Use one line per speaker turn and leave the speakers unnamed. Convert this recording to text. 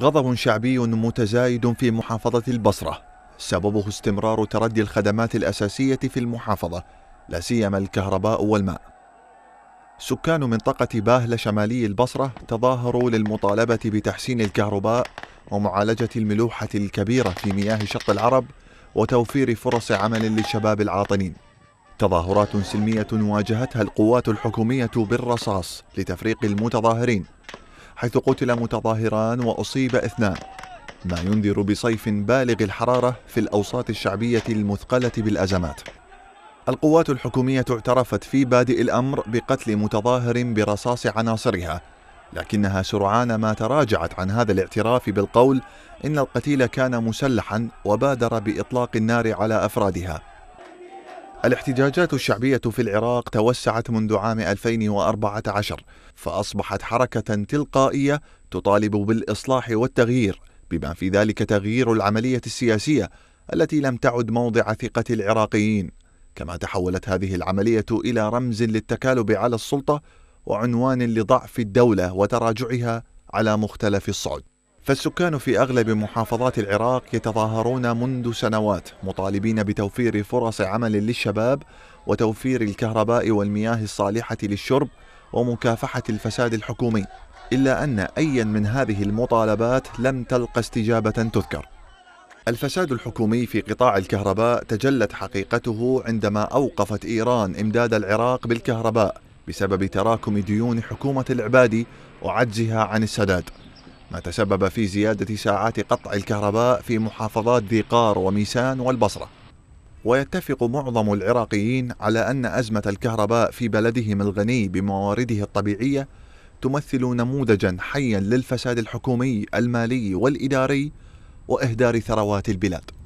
غضب شعبي متزايد في محافظة البصرة سببه استمرار تردي الخدمات الأساسية في المحافظة لا سيما الكهرباء والماء. سكان منطقة باهلة شمالي البصرة تظاهروا للمطالبة بتحسين الكهرباء ومعالجة الملوحة الكبيرة في مياه شط العرب وتوفير فرص عمل للشباب العاطلين. تظاهرات سلمية واجهتها القوات الحكومية بالرصاص لتفريق المتظاهرين حيث قتل متظاهران وأصيب اثنان. ما ينذر بصيف بالغ الحرارة في الأوساط الشعبية المثقلة بالأزمات. القوات الحكومية اعترفت في بادئ الأمر بقتل متظاهر برصاص عناصرها لكنها سرعان ما تراجعت عن هذا الاعتراف بالقول إن القتيل كان مسلحا وبادر بإطلاق النار على أفرادها. الاحتجاجات الشعبية في العراق توسعت منذ عام 2014 فأصبحت حركة تلقائية تطالب بالإصلاح والتغيير بما في ذلك تغيير العملية السياسية التي لم تعد موضع ثقة العراقيين. كما تحولت هذه العملية إلى رمز للتكالب على السلطة وعنوان لضعف الدولة وتراجعها على مختلف الصعد. فالسكان في أغلب محافظات العراق يتظاهرون منذ سنوات مطالبين بتوفير فرص عمل للشباب وتوفير الكهرباء والمياه الصالحة للشرب ومكافحة الفساد الحكومي إلا أن أيا من هذه المطالبات لم تلق استجابة تذكر. الفساد الحكومي في قطاع الكهرباء تجلت حقيقته عندما أوقفت إيران إمداد العراق بالكهرباء بسبب تراكم ديون حكومة العبادي وعجزها عن السداد. ما تسبب في زيادة ساعات قطع الكهرباء في محافظات ذي قار وميسان والبصرة. ويتفق معظم العراقيين على أن أزمة الكهرباء في بلدهم الغني بموارده الطبيعية تمثل نموذجا حيا للفساد الحكومي المالي والإداري وإهدار ثروات البلاد.